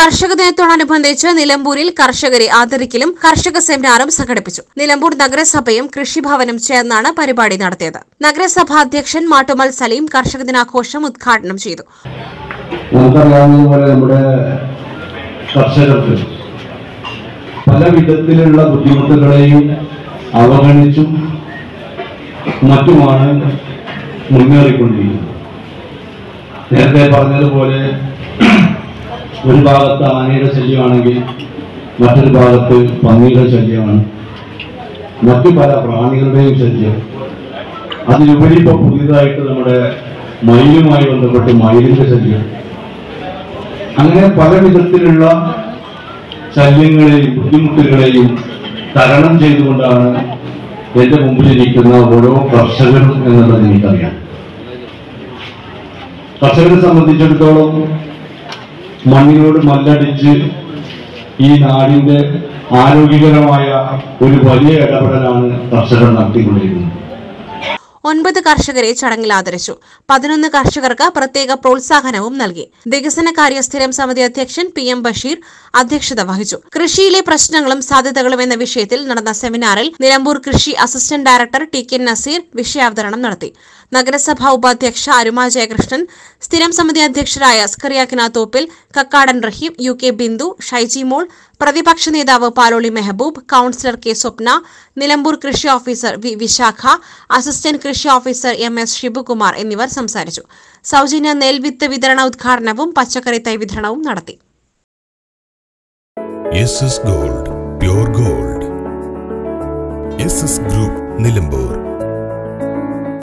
കർഷക ദിനത്തോടനുബന്ധിച്ച് നിലമ്പൂരിൽ കർഷകരെ ആദരിക്കലും കർഷക സെമിനാറും സംഘടിപ്പിച്ചു. നിലമ്പൂർ നഗരസഭയും കൃഷിഭവനും ചേർന്നാണ് പരിപാടി നടത്തിയത്. നഗരസഭാ അധ്യക്ഷൻ മാട്ടുമൽ സലീം കർഷക ദിനാഘോഷം ഉദ്ഘാടനം ചെയ്തു. പല വിധത്തിലുള്ള ബുദ്ധിമുട്ടുകളെയും അവഗണിച്ചും മറ്റുമാണ് മുന്നേറിക്കൊണ്ടിരിക്കുന്നത്. നേരത്തെ പറഞ്ഞതുപോലെ ഒരു ഭാഗത്ത് ആനയുടെ ശല്യമാണെങ്കിൽ മറ്റൊരു ഭാഗത്ത് പന്നിയുടെ ശല്യമാണ്. മറ്റു പല പ്രാണികളുടെയും ശല്യം. അതിലുപരി ഇപ്പോൾ പുതിയതായിട്ട് നമ്മുടെ മയിലുമായി ബന്ധപ്പെട്ട് മയിലിന്റെ ശല്യം. അങ്ങനെ പല വിധത്തിലുള്ള ശല്യങ്ങളെയും ബുദ്ധിമുട്ടുകളെയും തരണം ചെയ്തുകൊണ്ടാണ് എന്റെ മുമ്പിൽ മുമ്പിലിരിക്കുന്ന ഓരോ കർഷകരും എന്നുള്ളത് എനിക്കറിയാം കർഷകരെ സംബന്ധിച്ചിടത്തോളം മണ്ണിനോട് മല്ലടിച്ച് ഈ നാടിന്റെ ആരോഗ്യകരമായ ഒരു വലിയ ഇടപെടലാണ് കർഷകർ നടത്തിക്കൊണ്ടിരിക്കുന്നത്. ഒൻപത് കർഷകരെ ചടങ്ങിൽ ആദരിച്ചു. പതിനൊന്ന് കർഷകർക്ക് പ്രത്യേക പ്രോത്സാഹനവും നൽകി. വികസന കാര്യസ്ഥിരം സമിതി അധ്യക്ഷൻ പി എം ബഷീർ അധ്യക്ഷത വഹിച്ചു. കൃഷിയിലെ പ്രശ്നങ്ങളും സാധ്യതകളും എന്ന വിഷയത്തിൽ നടന്ന സെമിനാറിൽ നിലമ്പൂർ കൃഷി assistant director T K Naseer വിഷയാവതരണം നടത്തി. നഗരസഭാ ഉപാധ്യക്ഷ അരുമ ജയകൃഷ്ണൻ സ്ഥിരം സമിതി അധ്യക്ഷരായ സ്കറിയാക്കിന തോപ്പിൽ കക്കാടൻ റഹീം യു കെ ബിന്ദു ഷൈജി മോൾ പ്രതിപക്ഷ നേതാവ് പാലോളി മെഹബൂബ് കൌൺസിലർ കെ സ്വപ്ന നിലമ്പൂർ കൃഷി ഓഫീസർ വി വിശാഖ അസിസ്റ്റന്റ് കൃഷി ഓഫീസർ എം എസ് ഷിബുകുമാർ എന്നിവർ സംസാരിച്ചു. സൗജന്യ നെൽവിത്ത് വിതരണ ഉദ്ഘാടനവും പച്ചക്കറി തൈ വിതരണവും നടത്തി. Gold gold. ഗ്രൂപ്പ് നിലമ്പൂർ.